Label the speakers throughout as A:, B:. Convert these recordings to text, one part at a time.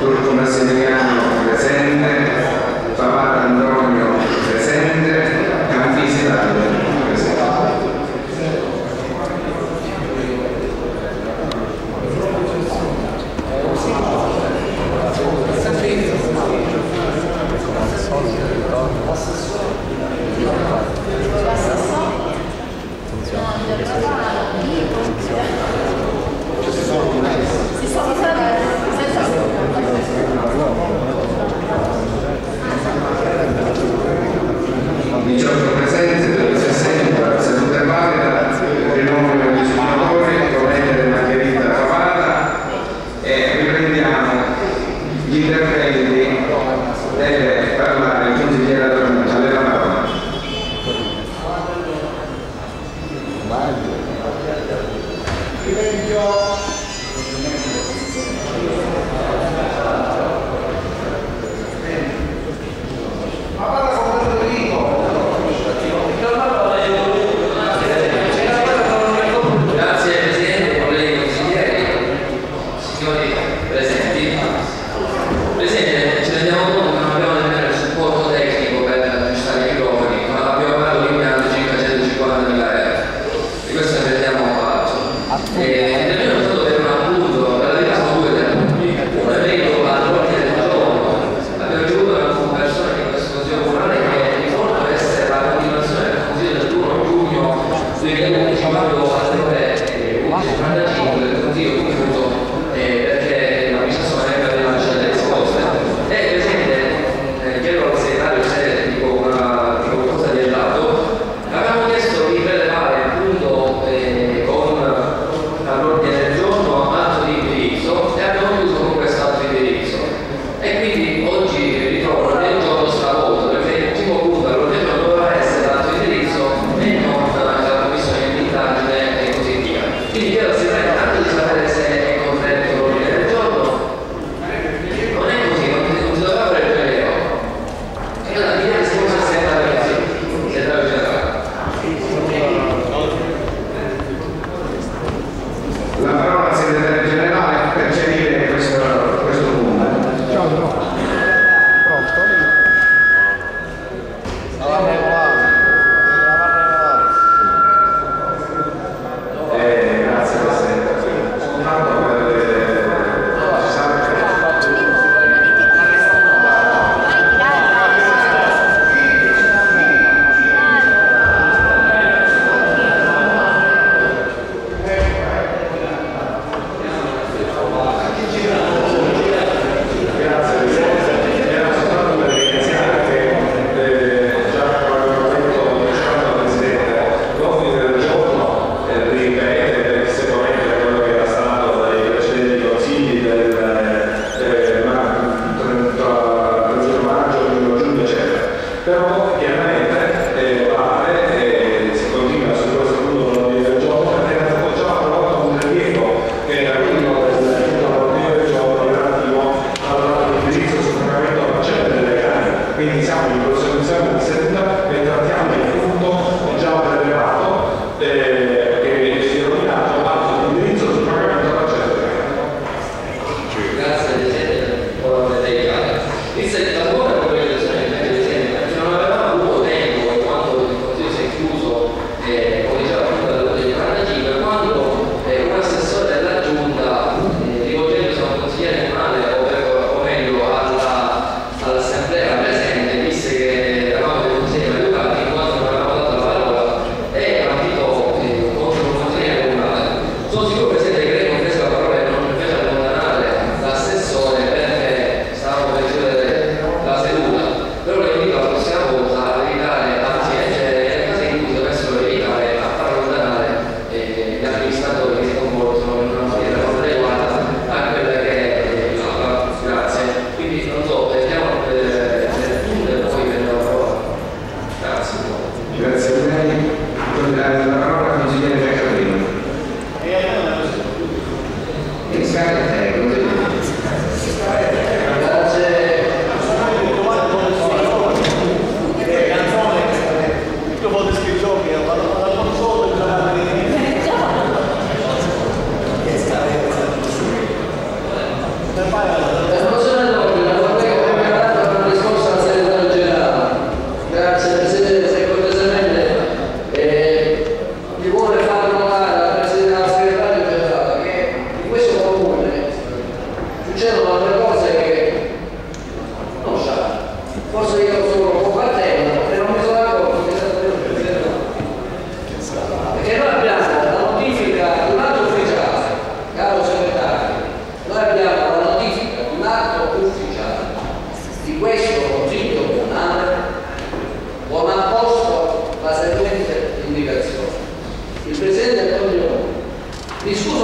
A: دور
B: خماسية وخمسان طبعا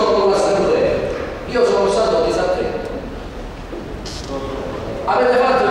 B: solo
C: con
A: la
D: l'assemblea. Io sono stato disattento. Avete fatto il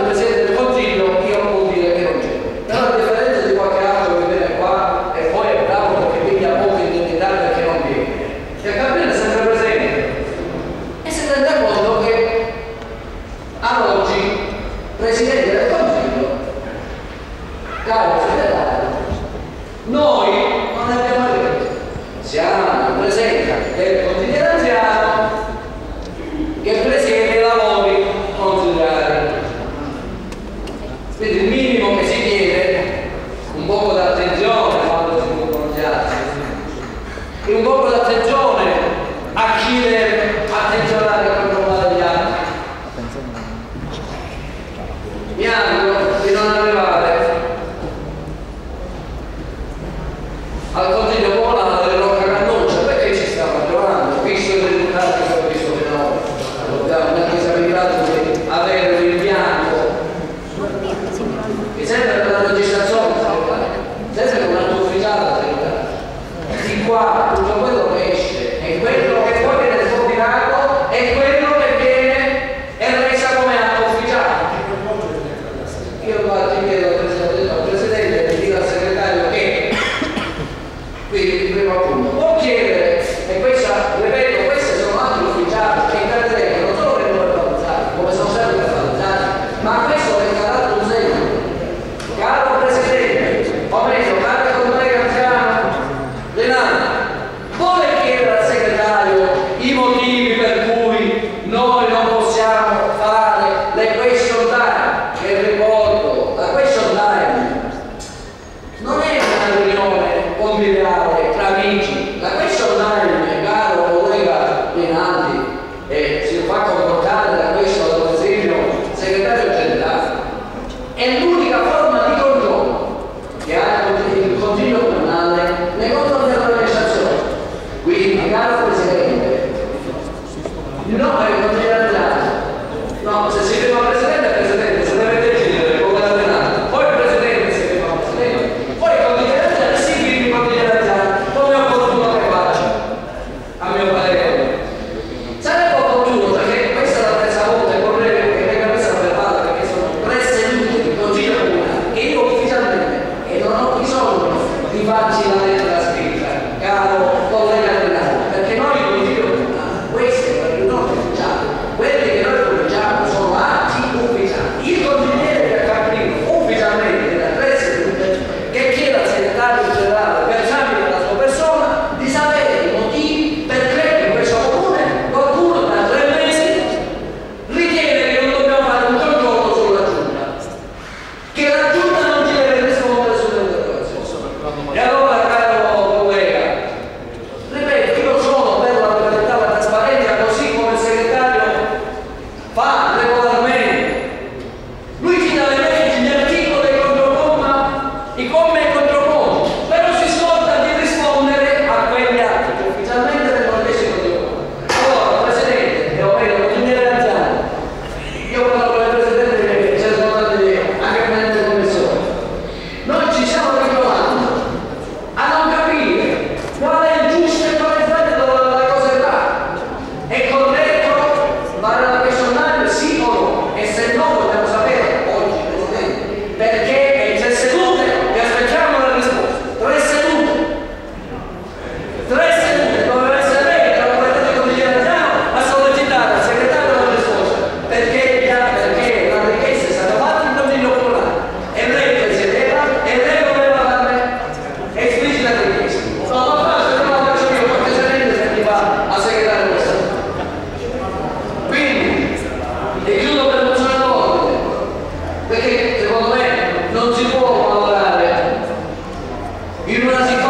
D: E no Brasil